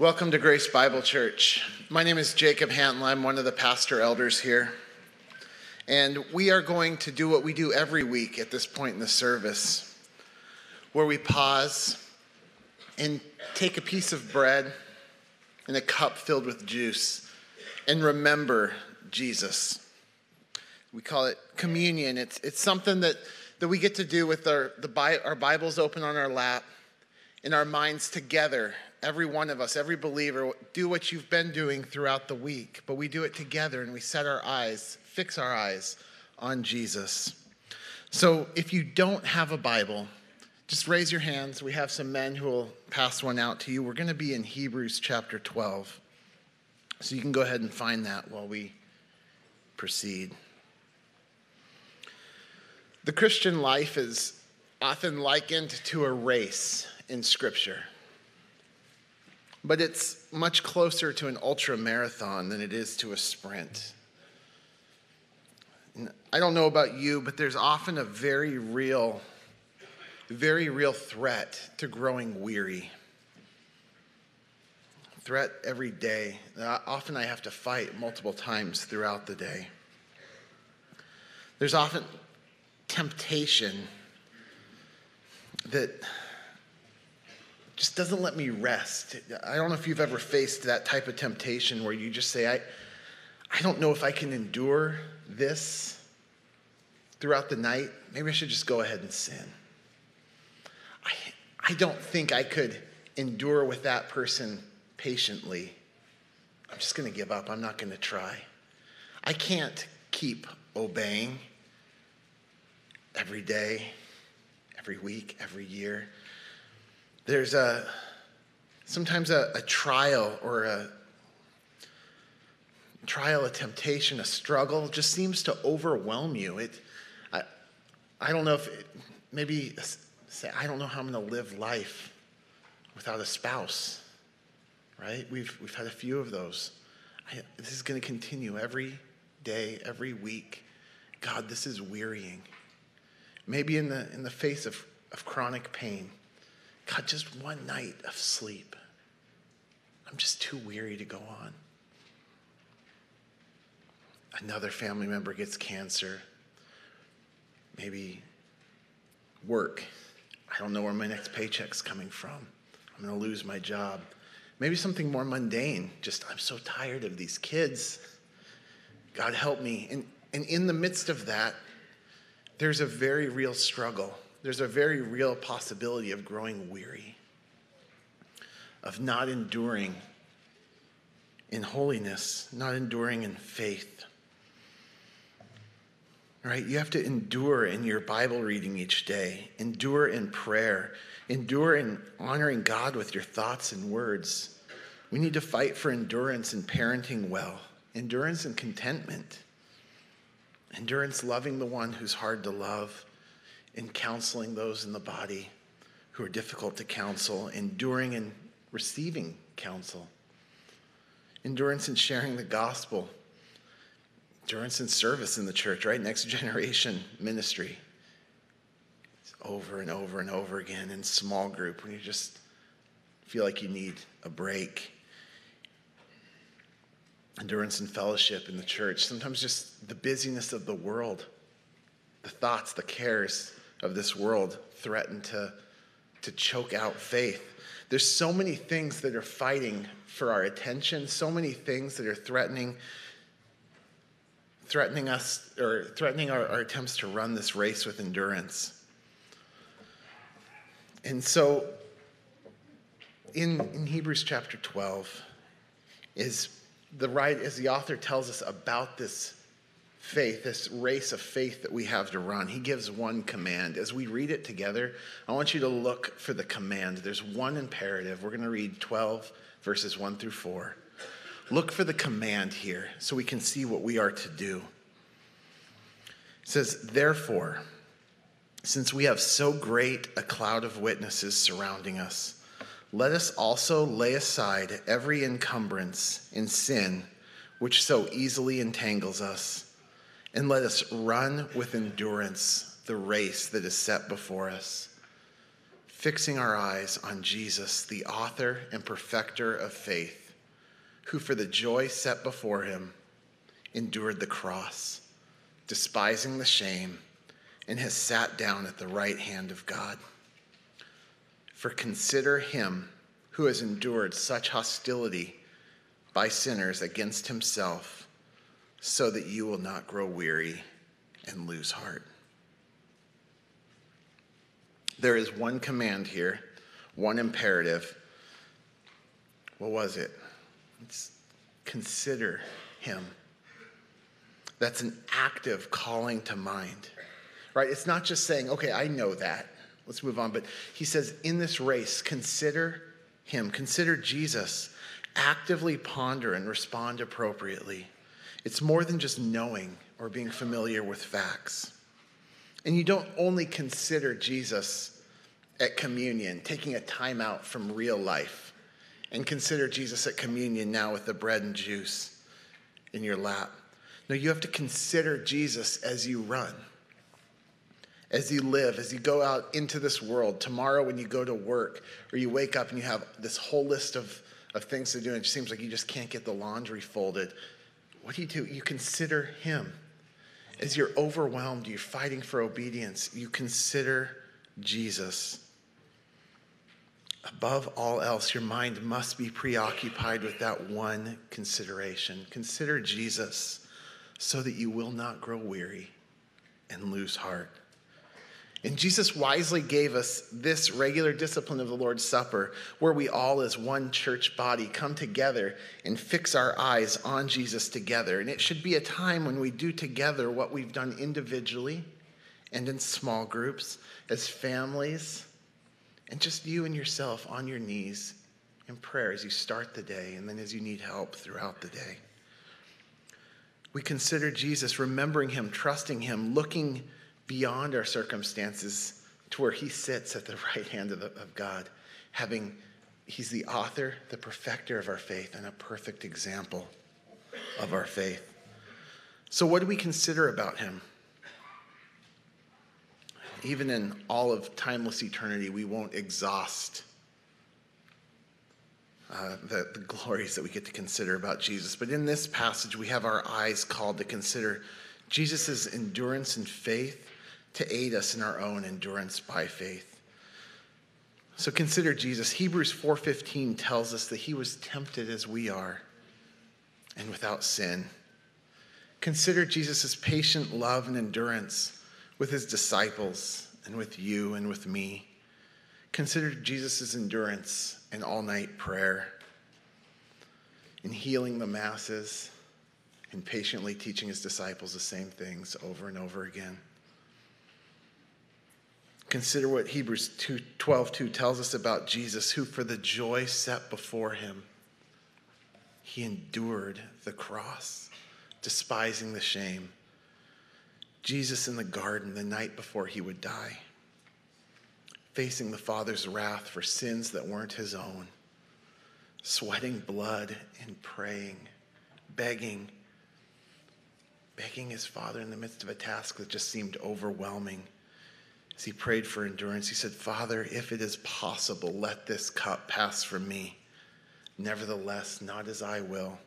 Welcome to Grace Bible Church. My name is Jacob Hantla. I'm one of the pastor elders here. And we are going to do what we do every week at this point in the service, where we pause and take a piece of bread and a cup filled with juice and remember Jesus. We call it communion. It's, it's something that, that we get to do with our, the, our Bibles open on our lap, and our minds together every one of us, every believer, do what you've been doing throughout the week, but we do it together and we set our eyes, fix our eyes on Jesus. So if you don't have a Bible, just raise your hands. We have some men who will pass one out to you. We're going to be in Hebrews chapter 12. So you can go ahead and find that while we proceed. The Christian life is often likened to a race in Scripture but it's much closer to an ultra marathon than it is to a sprint. I don't know about you, but there's often a very real, very real threat to growing weary. Threat every day. Often I have to fight multiple times throughout the day. There's often temptation that just doesn't let me rest. I don't know if you've ever faced that type of temptation where you just say, I, I don't know if I can endure this throughout the night. Maybe I should just go ahead and sin. I, I don't think I could endure with that person patiently. I'm just going to give up. I'm not going to try. I can't keep obeying every day, every week, every year there's a sometimes a, a trial or a trial, a temptation, a struggle just seems to overwhelm you. It, I, I don't know if it, maybe say I don't know how I'm going to live life without a spouse. Right? We've we've had a few of those. I, this is going to continue every day, every week. God, this is wearying. Maybe in the in the face of, of chronic pain. God, just one night of sleep. I'm just too weary to go on. Another family member gets cancer. Maybe work. I don't know where my next paycheck's coming from. I'm going to lose my job. Maybe something more mundane. Just, I'm so tired of these kids. God help me. And, and in the midst of that, there's a very real struggle there's a very real possibility of growing weary, of not enduring in holiness, not enduring in faith. Right? You have to endure in your Bible reading each day, endure in prayer, endure in honoring God with your thoughts and words. We need to fight for endurance in parenting well, endurance and contentment, endurance loving the one who's hard to love in counseling those in the body who are difficult to counsel, enduring and receiving counsel, endurance in sharing the gospel, endurance in service in the church, right? Next generation ministry. It's over and over and over again in small group when you just feel like you need a break. Endurance and fellowship in the church. Sometimes just the busyness of the world, the thoughts, the cares, of this world threaten to, to choke out faith. There's so many things that are fighting for our attention, so many things that are threatening threatening us or threatening our, our attempts to run this race with endurance. And so in, in Hebrews chapter 12 is the right as the author tells us about this faith, this race of faith that we have to run, he gives one command. As we read it together, I want you to look for the command. There's one imperative. We're going to read 12 verses 1 through 4. Look for the command here so we can see what we are to do. It says, Therefore, since we have so great a cloud of witnesses surrounding us, let us also lay aside every encumbrance and sin which so easily entangles us and let us run with endurance the race that is set before us, fixing our eyes on Jesus, the author and perfecter of faith, who for the joy set before him endured the cross, despising the shame, and has sat down at the right hand of God. For consider him who has endured such hostility by sinners against himself, so that you will not grow weary and lose heart. There is one command here, one imperative. What was it? It's consider him. That's an active calling to mind, right? It's not just saying, okay, I know that. Let's move on. But he says, in this race, consider him, consider Jesus, actively ponder and respond appropriately. It's more than just knowing or being familiar with facts. And you don't only consider Jesus at communion, taking a time out from real life, and consider Jesus at communion now with the bread and juice in your lap. No, you have to consider Jesus as you run, as you live, as you go out into this world. Tomorrow, when you go to work, or you wake up and you have this whole list of, of things to do, and it seems like you just can't get the laundry folded. What do you do? You consider Him. As you're overwhelmed, you're fighting for obedience, you consider Jesus. Above all else, your mind must be preoccupied with that one consideration. Consider Jesus so that you will not grow weary and lose heart. And Jesus wisely gave us this regular discipline of the Lord's Supper, where we all, as one church body, come together and fix our eyes on Jesus together. And it should be a time when we do together what we've done individually and in small groups, as families, and just you and yourself on your knees in prayer as you start the day and then as you need help throughout the day. We consider Jesus, remembering him, trusting him, looking beyond our circumstances to where he sits at the right hand of, the, of God, having he's the author, the perfecter of our faith, and a perfect example of our faith. So, what do we consider about him? Even in all of timeless eternity, we won't exhaust uh, the, the glories that we get to consider about Jesus. But in this passage, we have our eyes called to consider Jesus' endurance and faith to aid us in our own endurance by faith. So consider Jesus. Hebrews 4:15 tells us that he was tempted as we are and without sin. Consider Jesus' patient love and endurance with his disciples and with you and with me. Consider Jesus' endurance and all night prayer, in healing the masses, and patiently teaching his disciples the same things over and over again. Consider what Hebrews 2, 12 2 tells us about Jesus, who for the joy set before him, he endured the cross, despising the shame. Jesus in the garden the night before he would die, facing the Father's wrath for sins that weren't his own, sweating blood and praying, begging, begging his Father in the midst of a task that just seemed overwhelming as he prayed for endurance, he said, Father, if it is possible, let this cup pass from me. Nevertheless, not as I will,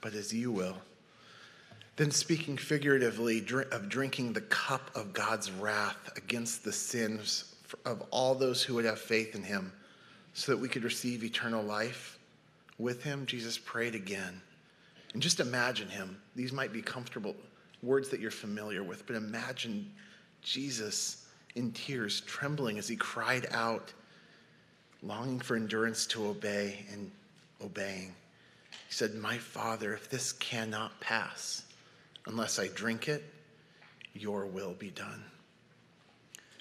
but as you will. Then, speaking figuratively of drinking the cup of God's wrath against the sins of all those who would have faith in him, so that we could receive eternal life with him, Jesus prayed again. And just imagine him. These might be comfortable words that you're familiar with, but imagine Jesus in tears, trembling as he cried out, longing for endurance to obey and obeying. He said, My Father, if this cannot pass unless I drink it, your will be done.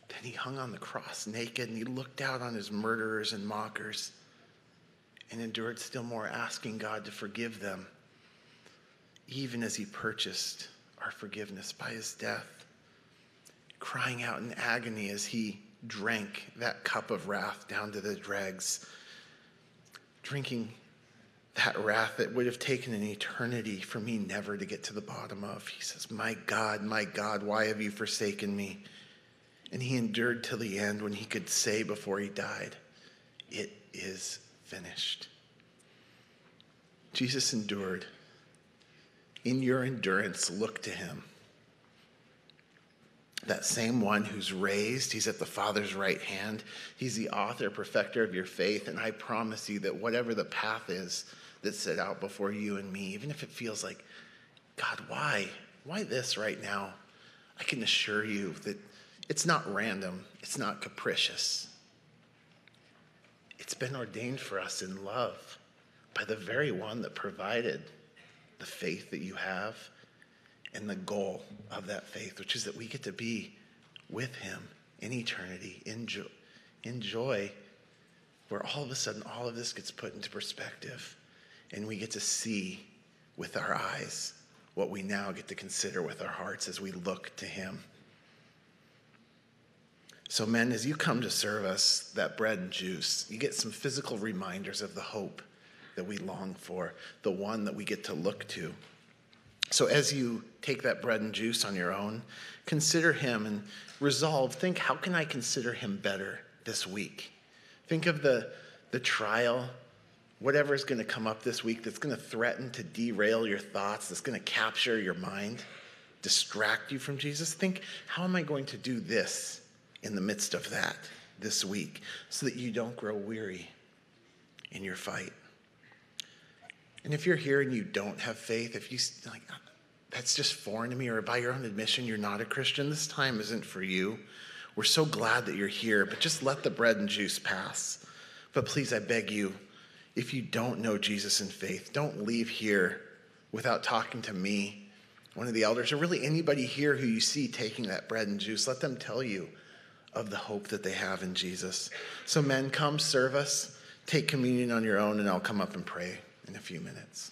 Then he hung on the cross naked and he looked out on his murderers and mockers and endured still more, asking God to forgive them, even as he purchased our forgiveness by his death crying out in agony as he drank that cup of wrath down to the dregs, drinking that wrath that would have taken an eternity for me never to get to the bottom of. He says, My God, my God, why have you forsaken me? And he endured till the end when he could say before he died, It is finished. Jesus endured. In your endurance, look to him. That same one who's raised, he's at the Father's right hand. He's the author, perfecter of your faith. And I promise you that whatever the path is that's set out before you and me, even if it feels like, God, why? Why this right now? I can assure you that it's not random, it's not capricious. It's been ordained for us in love by the very one that provided the faith that you have and the goal of that faith, which is that we get to be with Him in eternity, in, jo- in joy, where all of a sudden all of this gets put into perspective and we get to see with our eyes what we now get to consider with our hearts as we look to Him. So, men, as you come to serve us that bread and juice, you get some physical reminders of the hope that we long for, the one that we get to look to. So, as you take that bread and juice on your own, consider him and resolve, think, how can I consider him better this week? Think of the, the trial, whatever is going to come up this week that's going to threaten to derail your thoughts, that's going to capture your mind, distract you from Jesus. Think, how am I going to do this in the midst of that this week so that you don't grow weary in your fight? And if you're here and you don't have faith, if you like, that's just foreign to me, or by your own admission, you're not a Christian, this time isn't for you. We're so glad that you're here, but just let the bread and juice pass. But please, I beg you, if you don't know Jesus in faith, don't leave here without talking to me, one of the elders, or really anybody here who you see taking that bread and juice. Let them tell you of the hope that they have in Jesus. So, men, come serve us, take communion on your own, and I'll come up and pray in a few minutes.